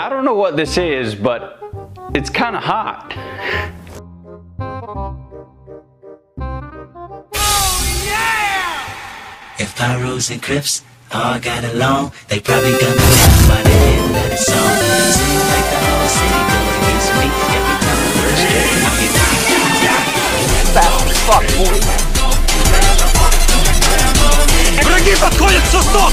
I don't know what this is, but it's kind of hot. Oh, yeah! If Pyros and Crips all got along, they probably gonna by the end of the song. Seems like the whole city against me every time I first fuck, boy. Браги, подходит со стоп!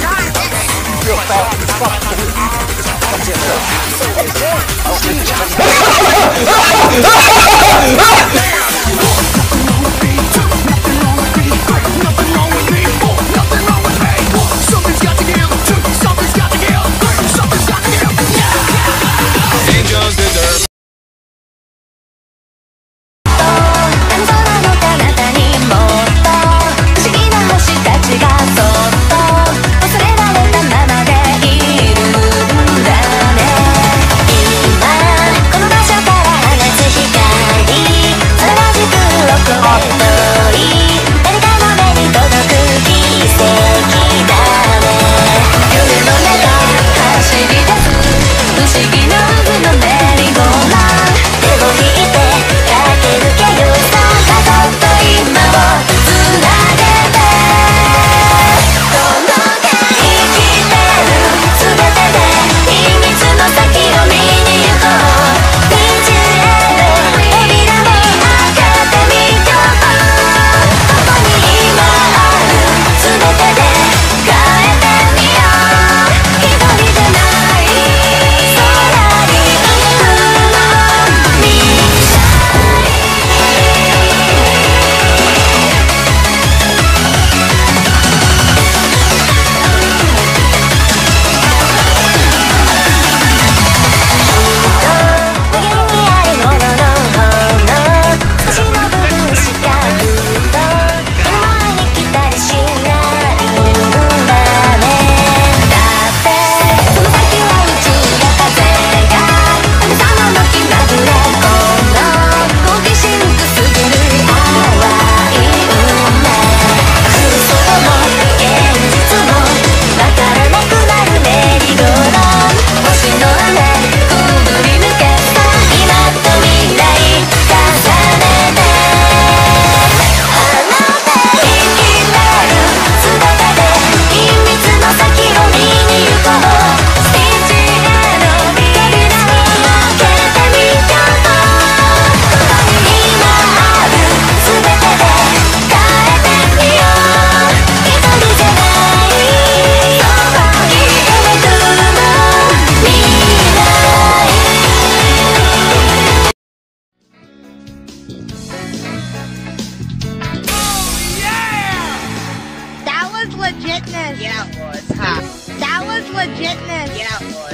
fuck. I'm. legitness. Yeah, it was. Huh? That was legitness. Yeah, it was.